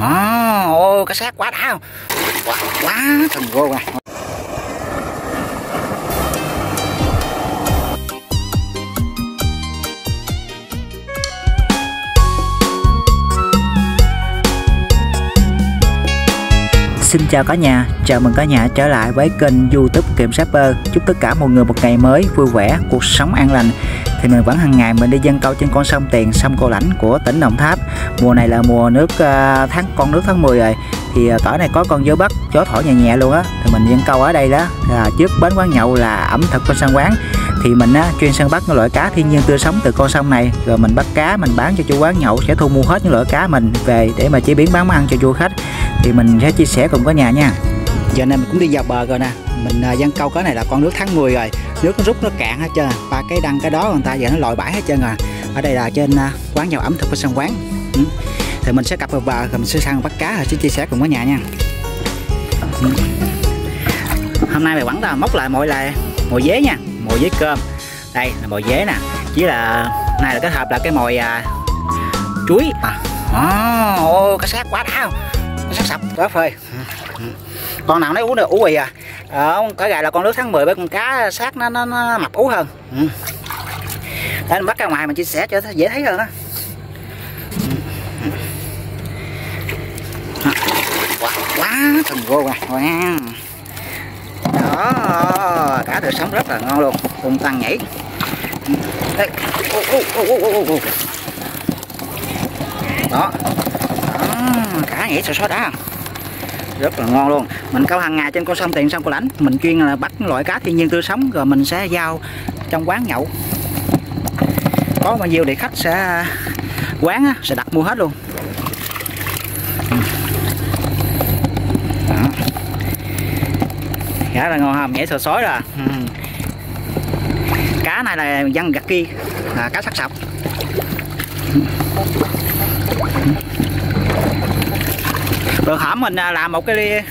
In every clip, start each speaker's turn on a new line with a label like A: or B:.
A: à, ô cá sát quá đã. Quá quá thần vô à Xin chào cả nhà, chào mừng cả nhà trở lại với kênh youtube Kiệm bơ. Chúc tất cả mọi người một ngày mới vui vẻ, cuộc sống an lành. Thì mình vẫn hàng ngày mình đi dân câu trên con sông Tiền, sông Cô Lãnh của tỉnh Đồng Tháp. Mùa này là mùa nước ờ, tháng con nước tháng 10 rồi. Thì ờ, tỏi này có con gió bắc, gió thổi nhẹ nhẹ luôn á. Thì mình dân câu ở đây đó, là trước bến quán nhậu là ẩm thực bên sân quán. Thì mình á, chuyên săn bắt những loại cá thiên nhiên tươi sống từ con sông này. Rồi mình bắt cá mình bán cho chủ quán nhậu sẽ thu mua hết những loại cá mình về để mà chế biến bán ăn cho du khách. Thì mình sẽ chia sẻ cùng cả nhà nha giờ này mình cũng đi vào bờ rồi nè. Mình à, dân câu cái này là con nước tháng 10 rồi. Nước nó rút nó cạn hết trơn à. ba cái đăng cái đó người ta giờ nó lòi bãi hết trơn rồi ở đây là trên quán nhậu ẩm thực của sân quán. Ừ. thì mình sẽ cặp vào bờ rồi mình sẽ sang bắt cá rồi sẽ chia sẻ cùng với nhà nha. Ừ. hôm nay mày vẫn là móc lại mọi là mồi dế nha mồi dế cơm. Đây là mồi dế nè chỉ là này là kết hợp là cái mồi à, chuối. À ô oh, cá sát quá đã cá sát sập đó phơi con nào nó uống được? Ú quỳ à. Ờ, cái gà là con nước tháng 10 với con cá sát nó, nó, nó mập ú hơn. Ừ. Để mình bắt ra ngoài mình chia sẻ cho dễ thấy hơn á. Ừ. Quá, quá thần vô rồi wow. đó cá được sống rất là ngon luôn. Tung tăng nhảy. Đây. đó. Đó cá nhảy sò só đá rất là ngon luôn. Mình câu hàng ngày trên con sông tiền sông cô lãnh. Mình chuyên là bắt loại cá thiên nhiên tươi sống rồi mình sẽ giao trong quán nhậu. Có bao nhiêu để khách sẽ quán á, sẽ đặt mua hết luôn. Đó. khá là ngon không nhảy sò sói rồi. Ừ. cá này là dân gạch kia là cá sắc sọc được hỏm mình à, làm một cái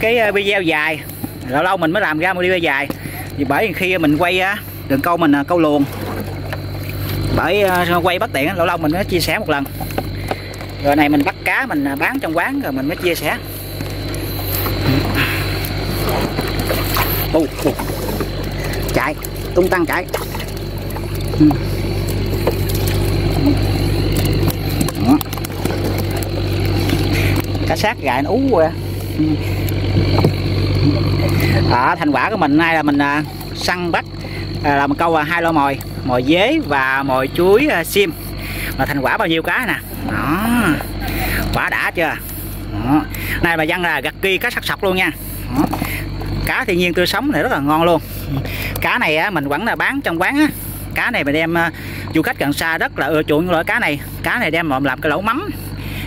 A: cái à, video dài. Lâu lâu mình mới làm ra một video dài. Vì bởi khi mình quay đường câu mình à, câu luồng. Bởi quay bất tiện lâu lâu mình mới chia sẻ một lần. Rồi này mình bắt cá mình bán trong quán rồi mình mới chia sẻ. Uh, uh. chạy tung tăng chạy. Đó. Sát gà nó ú qua à, thành quả của mình nay là mình à, săn bắt à, là câu à, hai lô mồi mồi dế và mồi chuối à, sim mà thành quả bao nhiêu cá nè? Đó quả đã chưa? Đó. này bà dân là gặt kia cá sắc sọc luôn nha. Đó. cá thiên nhiên tươi sống này rất là ngon luôn. Cá này á, mình vẫn là bán trong quán á. Cá này mình đem à, du khách gần xa rất là ưa chuộng loại cá này cá này đem làm cái lẩu mắm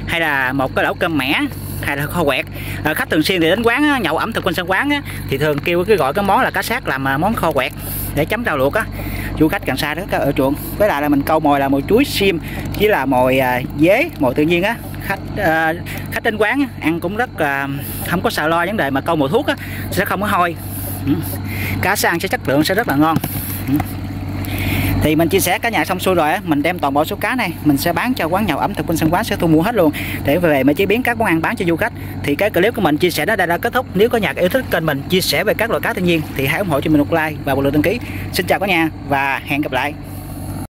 A: hay là một cái lẩu cơm mẻ hay là kho quẹt. À, khách thường xuyên thì đến quán á, nhậu ẩm thực quanh sân quán á, thì thường kêu cái gọi cái món là cá sát làm ờ, món kho quẹt để chấm rau luộc á. Du khách càng xa rất ở chuộng. Với lại là mình câu mồi là mồi chuối sim chứ là mồi à, dế mồi tự nhiên á. Khách à, khách đến quán ăn cũng rất là không có sợ lo vấn đề mà câu mồi thuốc á sẽ không có hôi. Ừ. Cá sang sẽ chất lượng sẽ rất là ngon. Ừ thì mình chia sẻ cả nhà xong xuôi rồi á, mình đem toàn bộ số cá này, mình sẽ bán cho quán nhậu ẩm thực bên sân quán, sẽ thu mua hết luôn. Để về mà chế biến các món ăn bán cho du khách. Thì cái clip của mình chia sẻ đó đây đã kết thúc. Nếu có nhà yêu thích kênh mình chia sẻ về các loại cá thiên nhiên thì hãy ủng hộ cho mình một like và một lượt đăng ký. Xin chào cả nhà và hẹn gặp lại.